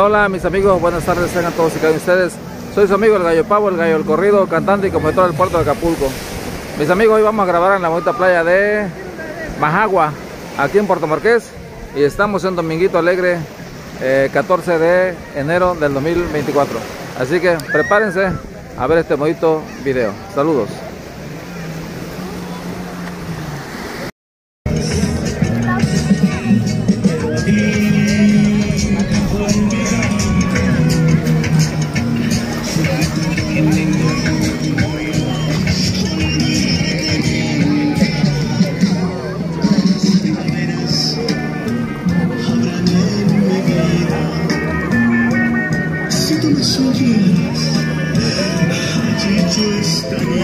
Hola, mis amigos, buenas tardes, tengan todos y cada uno de ustedes. Soy su amigo el Gallo Pavo, el Gallo del Corrido, cantante y compositor del puerto de Acapulco. Mis amigos, hoy vamos a grabar en la bonita playa de Majagua, aquí en Puerto Marqués. Y estamos en Dominguito Alegre, eh, 14 de enero del 2024. Así que prepárense a ver este bonito video. Saludos. судить. Хотите стать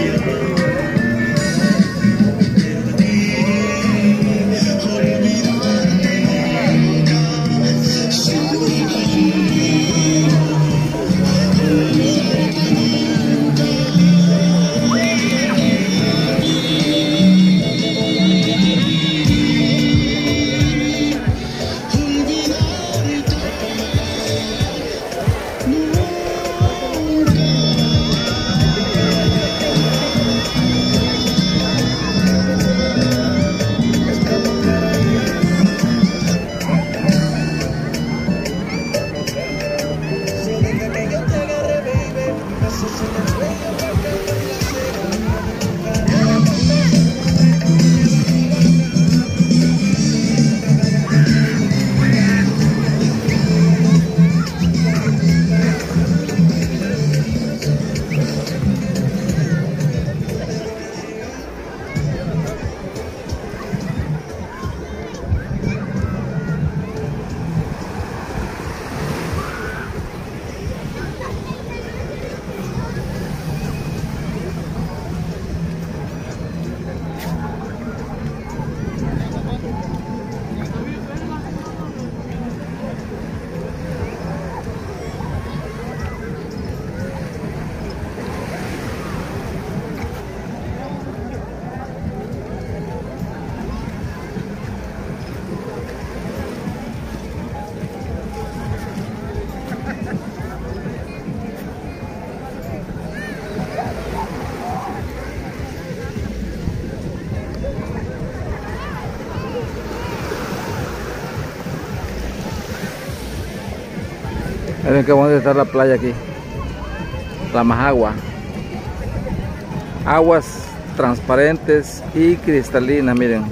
Miren qué bonita está la playa aquí. La Majagua. Aguas transparentes y cristalinas, miren.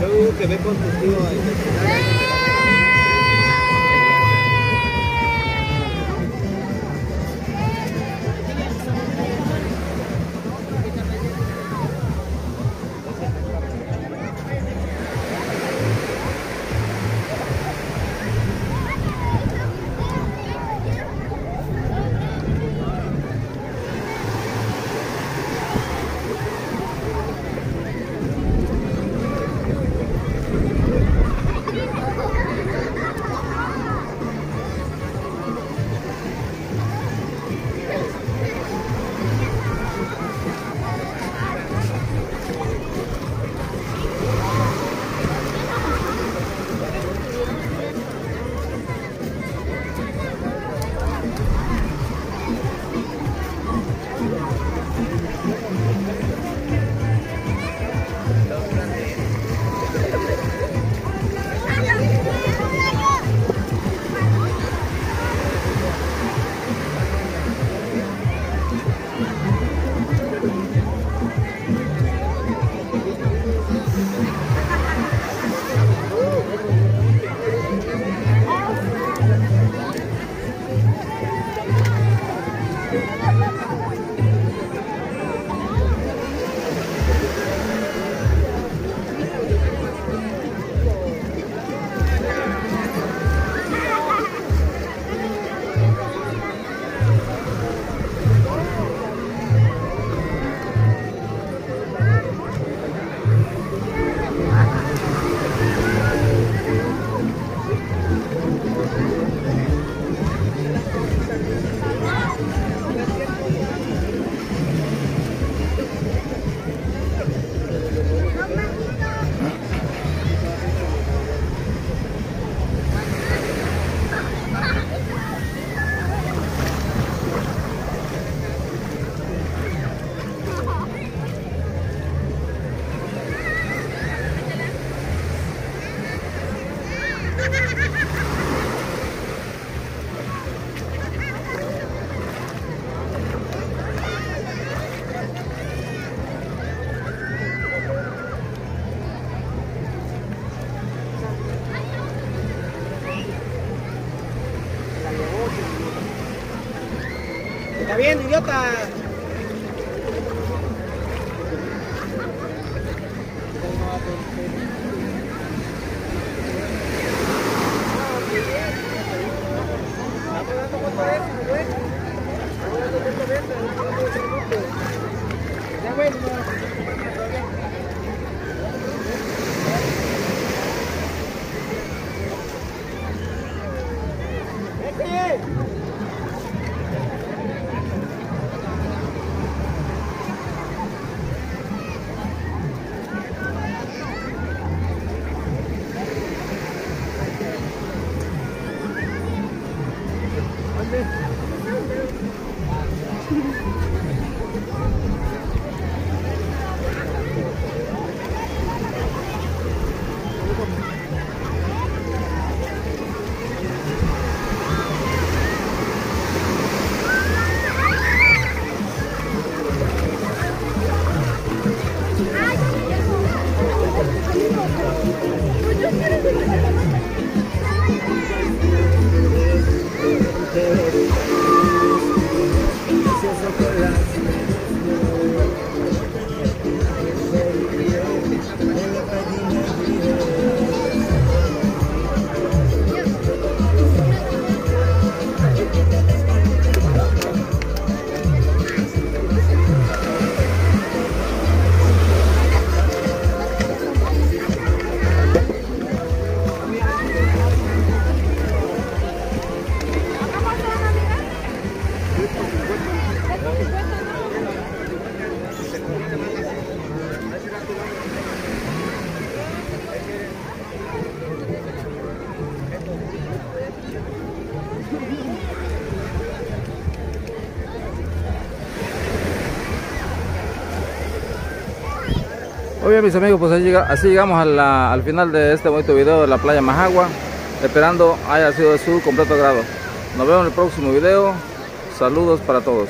Yo que ve con tu tío ahí. Está bien, idiota. Não aguento mais. 没 Muy bien mis amigos, pues así, llega- así llegamos al final de este bonito video de la playa Majagua. Esperando haya sido de su completo agrado. Nos vemos en el próximo video. Saludos para todos.